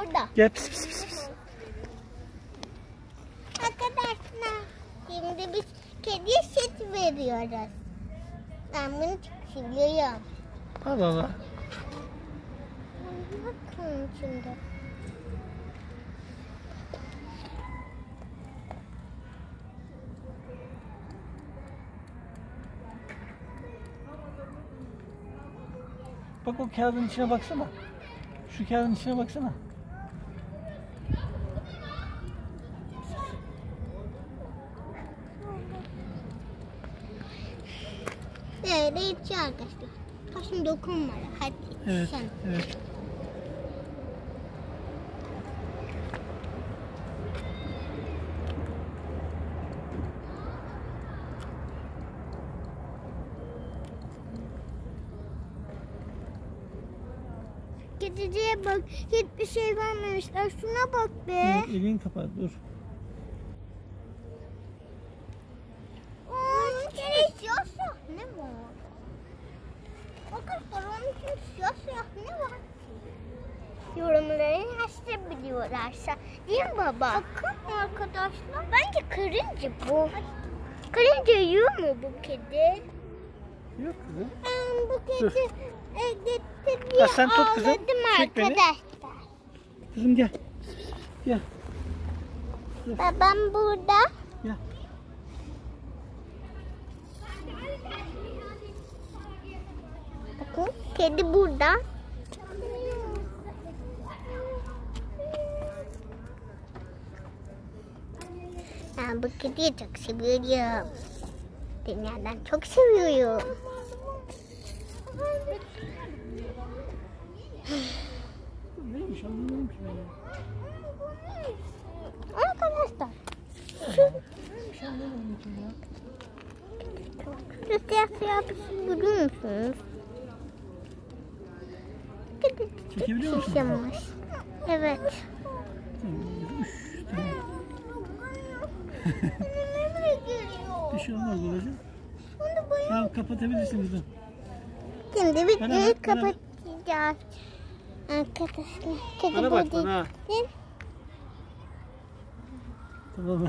Orada. Gel pis pis pis. pis. Arkadaşlar şimdi biz kediye süt veriyoruz. Ben bunu çok seviyorum. Allah Allah. Bakın şimdi. Bak o kağıdın içine baksana. Şu kağıdın içine baksana. Böyle içiyor arkadaşlar. Kaşım dokunma. Hadi Evet. sen. Evet. Kediciye bak. Hiçbir şey vermemişler. Şuna bak be. Evet, elini kapat dur. Onun için siyah siyah ne var? Arkadaşlar onun için siyah siyah ne var? Yorumları yazabiliyorlarsa. Değil mi baba? Bakın arkadaşlar. Bence karınca bu. Karınca yiyor mu bu kedi? Yok kızım. Ben bu Dur. kedi e, gitti diye sen tut kızım. ağladım Çek beni. arkadaşlar. Kızım gel. Gel. Babam burada. Gel. Bakın kedi burada. Ben bu kediyi çok seviyorum. Dünyadan çok seviyorum. Neymiş anlamadım ki ben. ya. Arkadaşlar. Neymiş anlamadım ki ya. Şu siyah siyah bir şey görüyor musunuz? Çekebiliyor musun? şişemiş. Evet. Tamam. Bir şey olmaz babacığım. Tamam kapatabilirsin kızım. Şimdi Bana videoyu bana kapatacağız. Arkadaşlar. Bana bak bana. Tamam?